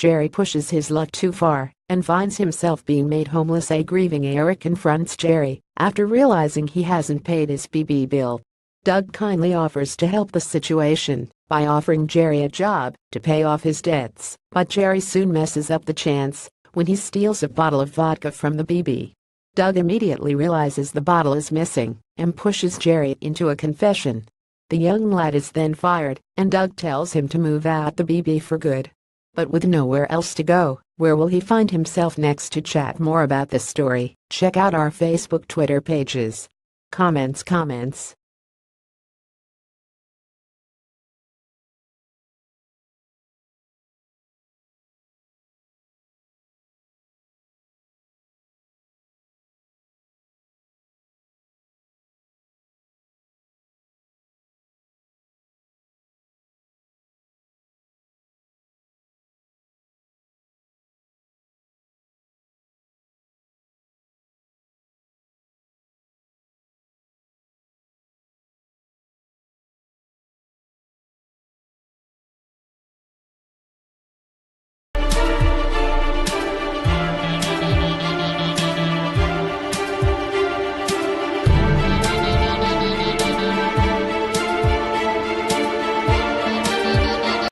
Gerry pushes his luck too far and finds himself being made homeless. A grieving Eric confronts Gerry after realizing he hasn't paid his BB bill. Doug kindly offers to help the situation by offering Gerry a job to pay off his debts, but Gerry soon messes up the chance when he steals a bottle of vodka from the BB. Doug immediately realizes the bottle is missing and pushes Gerry into a confession. The young lad is then fired, and Doug tells him to move out the BB for good. But with nowhere else to go, where will he find himself next to chat more about this story? Check out our Facebook Twitter pages. Comments comments